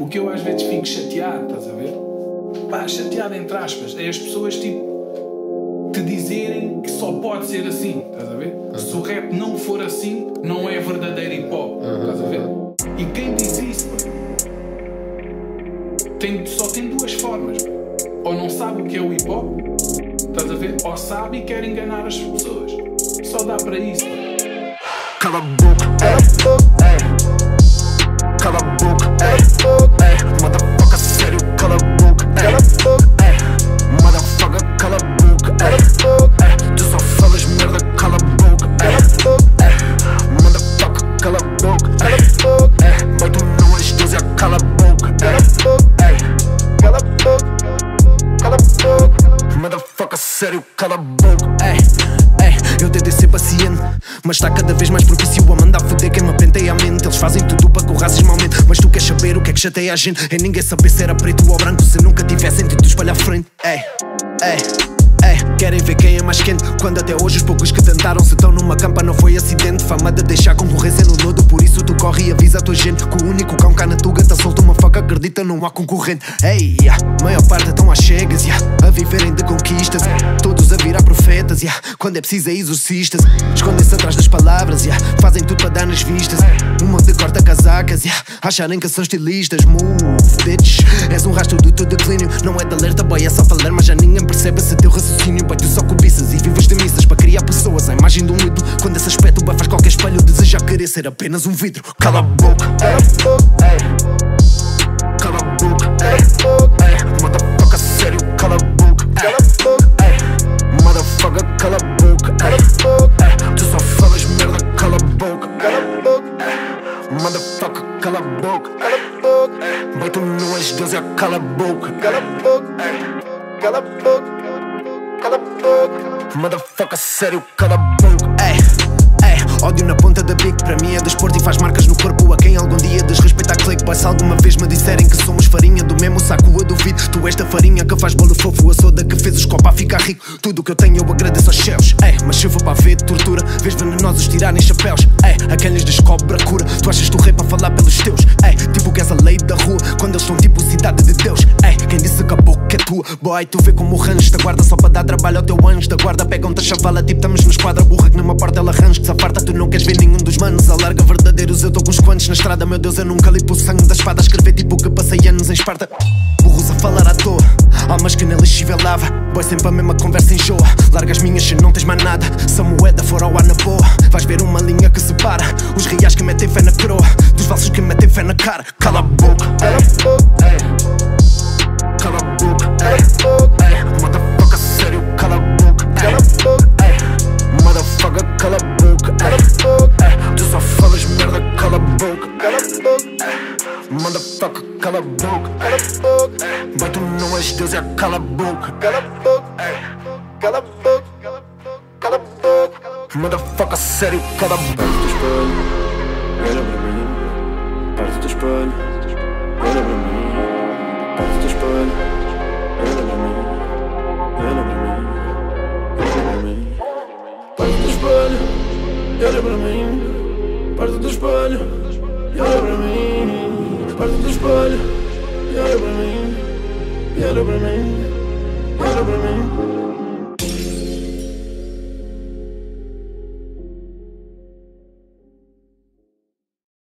O que eu às vezes fico chateado, estás a ver? Pá, chateado entre aspas, é as pessoas tipo te dizerem que só pode ser assim, estás a ver? Se o rap não for assim, não é verdadeiro hip hop, estás a ver? E quem diz isso tem, só tem duas formas. Ou não sabe o que é o hip hop, estás a ver? Ou sabe e quer enganar as pessoas. Só dá para isso. Cala a boca, ei. Cala a boca, ei. Sério, cala a boca, ei. Ei, eu tentei ser paciente, mas está cada vez mais propício a mandar foder quem me penteia a mente. Eles fazem tudo para que o racismo aumente, mas tu queres saber o que é que chateia a gente? É ninguém saber se era preto ou branco se nunca tivessem tido espalhar à frente. Ei, ei. Ei, querem ver quem é mais quente Quando até hoje os poucos que tentaram Se estão numa campa não foi acidente Fama de deixar concorrência no lodo Por isso tu corre e avisa a tua gente Que o único cão cá na tuga acredita não há concorrente. Ei, yeah, maior parte estão às chegas yeah, A viverem de conquistas Todos a virar profetas yeah, Quando é preciso é exorcistas. Escondem-se atrás das palavras yeah, Fazem tudo para dar nas vistas. Um monte de corta-casacas yeah, Acharem que são estilistas. Move, bitch. És um rastro do teu declínio. Não é de alerta, boy, é só falar Mas já ninguém percebe esse teu raciocínio. Boy, tu só cobiças e vives de missas Para criar pessoas, a imagem de um ídolo Quando esse aspecto boy, faz qualquer espelho Deseja querer ser apenas um vidro. Cala a boca, cala a boca, cala a boca, não és Deus, é cala a boca, cala a boca, cala a boca, cala a boca. Motherfucker, sério, cala a boca, ei. Ei, ódio na ponta da bico Para mim é desporto e faz marcas no corpo. A quem algum dia desrespeita a clique Pois se alguma vez me disserem que somos farinha Do mesmo saco. Eu duvido Tu és da farinha que faz bolo fofo. A soda que fez os copa a ficar rico. Tudo que eu tenho eu agradeço aos céus. Ei, mas se eu vou para ver tortura Vês venenosos tirarem chapéus. Ei, a quem lhes descobre a cura. Tu achas tu rei para falar pelos teus Boy, tu vê como range da guarda Só para dar trabalho ao teu anjo. Da guarda Pegam-te a chavala tipo estamos na esquadra Burra que numa porta ela range que se afarta Tu não queres ver nenhum dos manos Alarga verdadeiros, eu tô com os quantos na estrada Meu Deus, eu nunca limpo o sangue da espada. Escrever tipo que passei anos em Esparta. Burros a falar à toa Almas que nem lixível lava. Boy, sempre a mesma conversa enjoa. Larga as minhas se não tens mais nada. Se a moeda for ao ar na boa. Vais ver uma linha que separa Os reais que metem fé na coroa Dos falsos que metem fé na cara. Cala a boca, cala a boca, ei. Motherfucker, cala a boca, Boy, tu não és Deus, é cala a boca, cala a boca, cala a boca, cala a boca. Motherfucker, sério, cala a boca. Olha para mim, parte do espelho. Olha para mim, parte do espelho. Olha para mim, olha para mim, olha para mim. Parte do espelho, olha para mim, parte do espelho. Olha para mim, parte do espelho. Olha para mim, olha para mim, olha para mim.